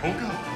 不够